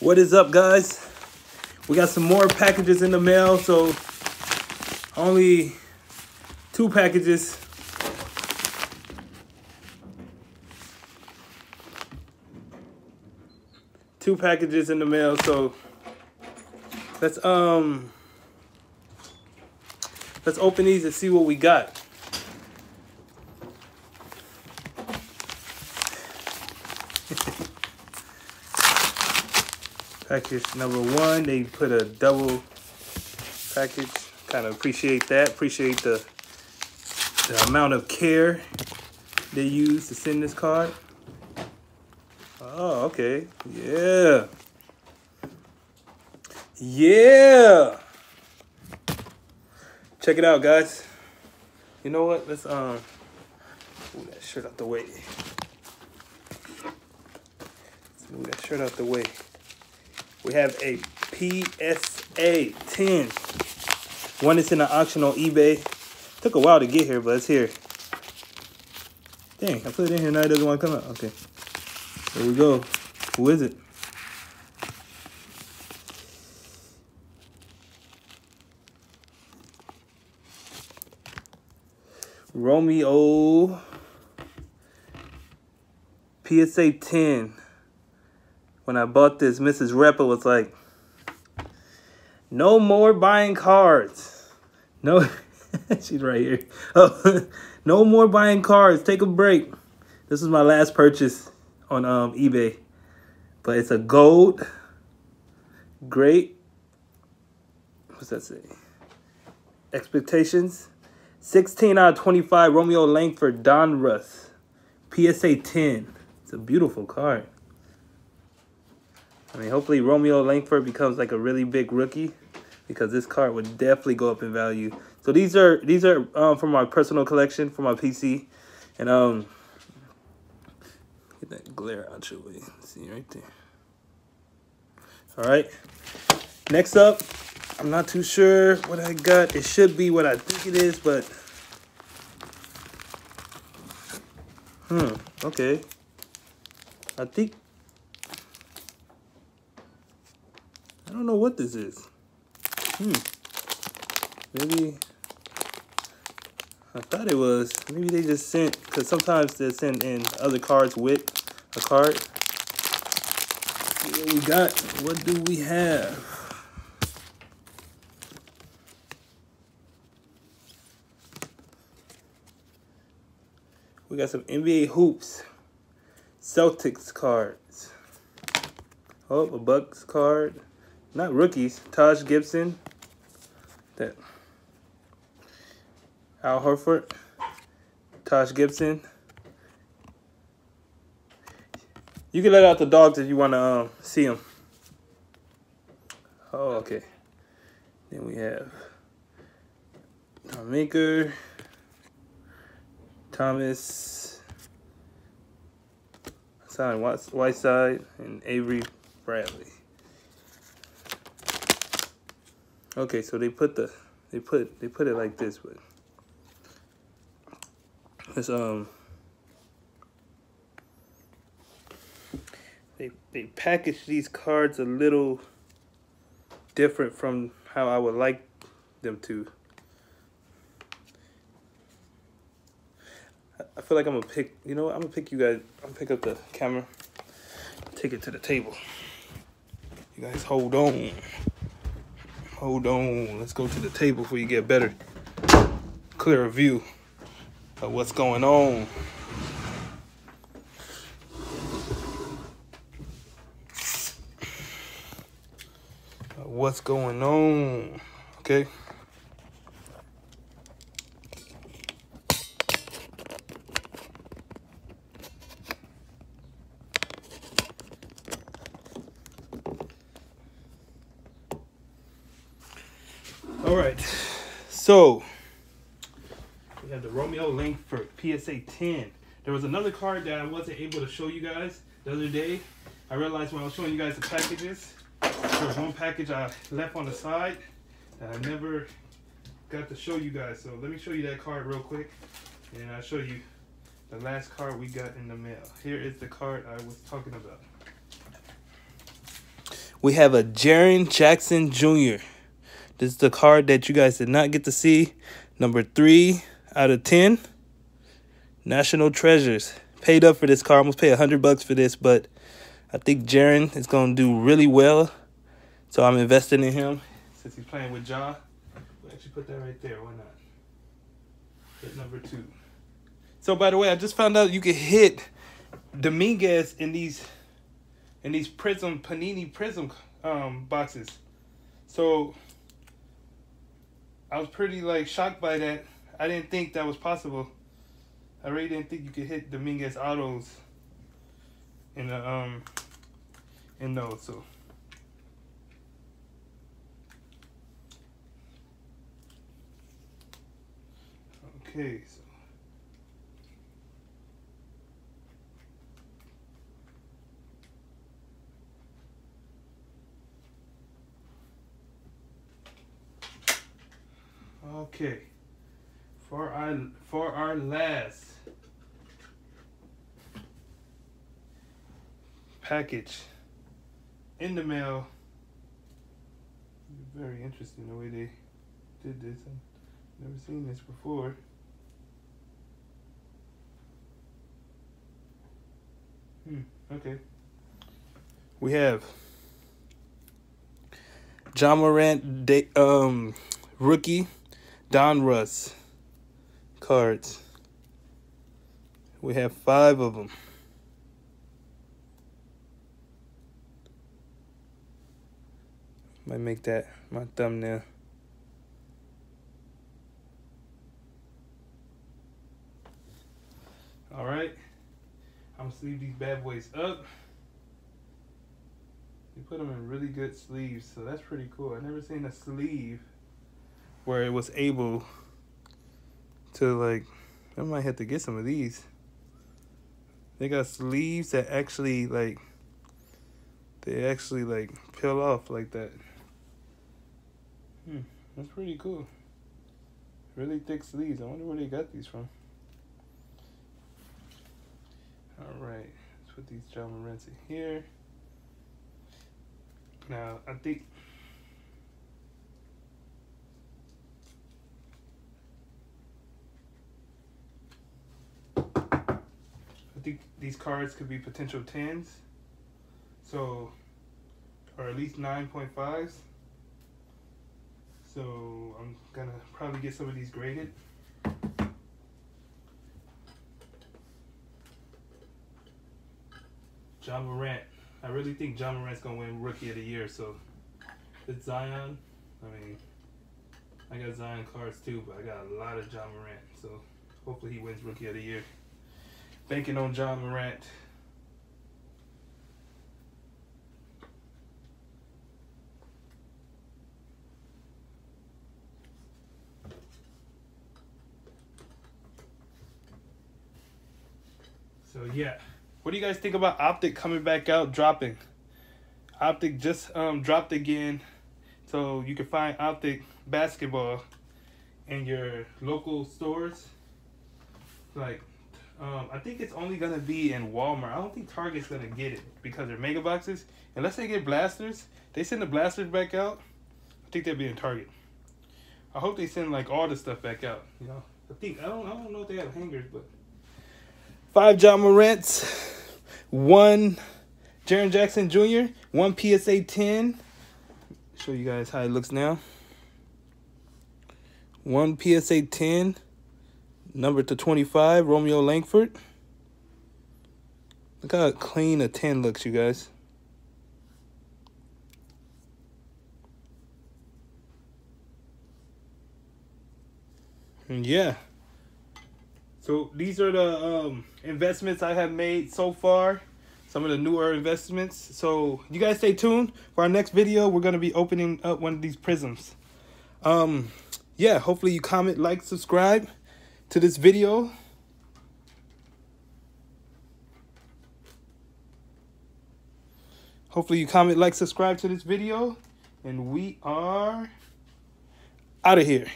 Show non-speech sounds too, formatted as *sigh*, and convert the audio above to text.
What is up, guys? We got some more packages in the mail, so only two packages. Two packages in the mail, so let's um let's open these and see what we got. Package number one. They put a double package. Kind of appreciate that. Appreciate the, the amount of care they use to send this card. Oh, okay. Yeah. Yeah. Check it out, guys. You know what? Let's um move that shirt out the way. Let's move that shirt out the way. We have a PSA 10. One that's in the auction on eBay. Took a while to get here, but it's here. Dang, I put it in here now it doesn't want to come out. Okay. There we go. Who is it? Romeo PSA 10 when I bought this, Mrs. Reppa was like, no more buying cards. No, *laughs* she's right here. Oh, *laughs* no more buying cards. Take a break. This is my last purchase on um, eBay. But it's a gold. Great. What's that say? Expectations. 16 out of 25. Romeo Langford Donruss. PSA 10. It's a beautiful card. I mean, hopefully Romeo Langford becomes like a really big rookie because this card would definitely go up in value. So these are these are um, from my personal collection for my PC, and um, get that glare out your way. See right there. All right. Next up, I'm not too sure what I got. It should be what I think it is, but hmm. Okay. I think I don't know what this is. Hmm. Maybe I thought it was. Maybe they just sent because sometimes they send in other cards with a card. See what we got. What do we have? We got some NBA hoops, Celtics cards. Oh, a Bucks card not rookies. Taj Gibson. That. Al Horford. Taj Gibson. You can let out the dogs if you want to um, see them. Oh, okay. Then we have Thon Maker, Thomas, Hassan Whiteside, and Avery Bradley. Okay, so they put the they put they put it like this, but it's um they they package these cards a little different from how I would like them to. I feel like I'm gonna pick. You know what? I'm gonna pick you guys. I'm gonna pick up the camera, take it to the table. You guys hold on. Hold on. Let's go to the table before you get better, clearer view of what's going on. What's going on? Okay. All right, so we have the Romeo Langford PSA 10. There was another card that I wasn't able to show you guys the other day. I realized when I was showing you guys the packages, there was one package I left on the side that I never got to show you guys. So let me show you that card real quick, and I'll show you the last card we got in the mail. Here is the card I was talking about. we have a Jaren Jackson Jr. This is the card that you guys did not get to see. Number three out of ten. National Treasures. Paid up for this card. Almost pay a hundred bucks for this, but I think Jaren is gonna do really well. So I'm investing in him since he's playing with Ja. We'll actually put that right there. Why not? Hit number two. So by the way, I just found out you can hit Dominguez in these in these prizm panini prizm um boxes. So I was pretty like shocked by that. I didn't think that was possible. I really didn't think you could hit Dominguez autos in the um in those. So okay. So. Okay. For our for our last package in the mail. Very interesting the way they did this. I've never seen this before. Hmm, okay. We have Ja Morant day, um rookie Donruss cards. We have five of them. Might make that my thumbnail. All right. I'm gonna sleeve these bad boys up. You put them in really good sleeves, so that's pretty cool. I've never seen a sleeve where it was able to like I might have to get some of these. They got sleeves that actually like they actually like peel off like that. Hmm, that's pretty cool. Really thick sleeves. I wonder where they got these from. Alright, let's put these Morants in here. Now I think I think these cards could be potential 10s. So, or at least 9.5s. So, I'm to probably get some of these graded. Ja Morant. I really think Ja Morant's to win Rookie of the Year. So, it's Zion. I mean, I got Zion cards too, but I got a lot of Ja Morant. So, hopefully he wins Rookie of the Year banking on Ja Morant. So yeah, what do you guys think about Optic coming back out, dropping? Optic just um, dropped again, so you can find Optic basketball in your local stores, like um, I think it's only gonna be in Walmart. I don't think Target's gonna get it because they're mega boxes. Unless they get blasters, they send the blasters back out. I think they'll be in Target. I hope they send like all the stuff back out. You know, I think I don't I don't know if they have hangers, but five Ja Morants, one Jaren Jackson Jr., one PSA ten. Show you guys how it looks now. One PSA ten. Number to 25, Romeo Langford. Look how clean a 10 looks, you guys. And yeah. So these are the um, investments I have made so far. Some of the newer investments. So you guys stay tuned for our next video. We're going to be opening up one of these prizms. Um, yeah, hopefully you comment, like, subscribe to this video. Hopefully you comment, like, subscribe to this video. And we are out of here.